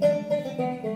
Música